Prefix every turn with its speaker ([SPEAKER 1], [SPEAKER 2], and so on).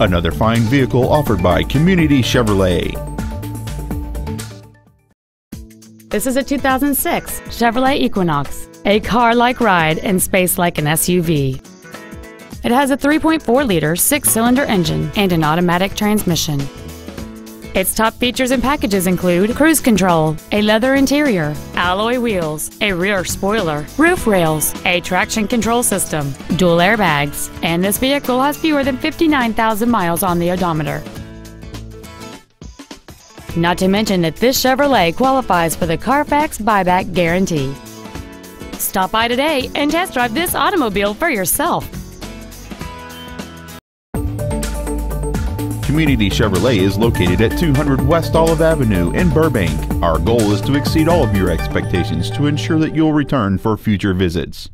[SPEAKER 1] Another fine vehicle offered by Community Chevrolet.
[SPEAKER 2] This is a 2006 Chevrolet Equinox, a car-like ride and space like an SUV. It has a 3.4-liter six-cylinder engine and an automatic transmission. Its top features and packages include cruise control, a leather interior, alloy wheels, a rear spoiler, roof rails, a traction control system, dual airbags, and this vehicle has fewer than 59,000 miles on the odometer. Not to mention that this Chevrolet qualifies for the Carfax buyback guarantee. Stop by today and test drive this automobile for yourself.
[SPEAKER 1] Community Chevrolet is located at 200 West Olive Avenue in Burbank. Our goal is to exceed all of your expectations to ensure that you'll return for future visits.